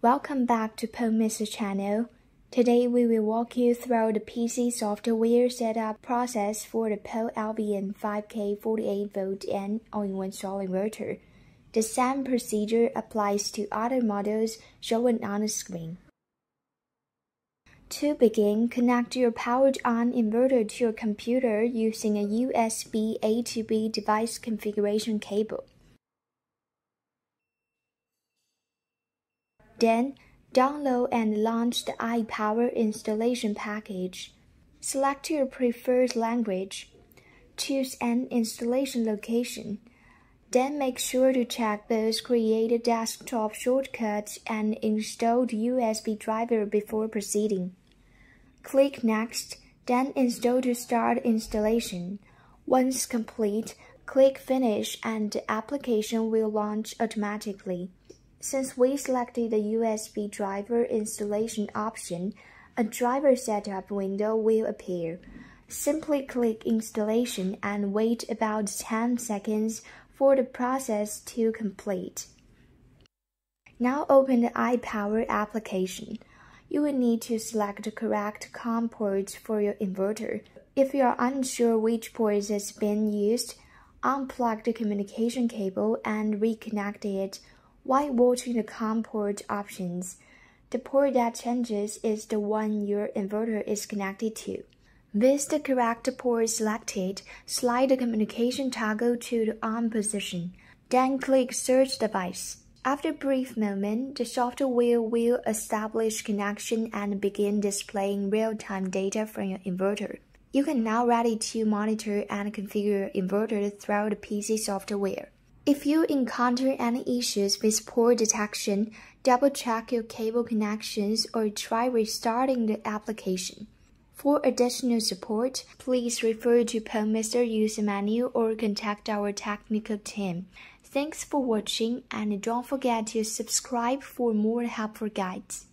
Welcome back to PowMr channel. Today we will walk you through the PC software setup process for the POW-LVM5K-48V-N all-in-one solar inverter. The same procedure applies to other models shown on the screen. To begin, connect your powered-on inverter to your computer using a USB A to B device configuration cable. Then, download and launch the iPower installation package. Select your preferred language. Choose an installation location. Then make sure to check both create a desktop shortcut and install the USB driver before proceeding. Click Next, then install to start installation. Once complete, click Finish and the application will launch automatically. Since we selected the USB driver installation option, a driver setup window will appear. Simply click Installation and wait about 10 seconds for the process to complete. Now open the iPower application. You will need to select the correct COM port for your inverter. If you are unsure which port has been used, unplug the communication cable and reconnect it while watching the COM port options, the port that changes is the one your inverter is connected to. With the correct port selected, slide the communication toggle to the on position. Then click Search Device. After a brief moment, the software will establish connection and begin displaying real-time data from your inverter. You can now ready to monitor and configure inverter through the PC software. If you encounter any issues with poor detection, double check your cable connections or try restarting the application. For additional support, please refer to PowMr user manual or contact our technical team. Thanks for watching and don't forget to subscribe for more helpful guides.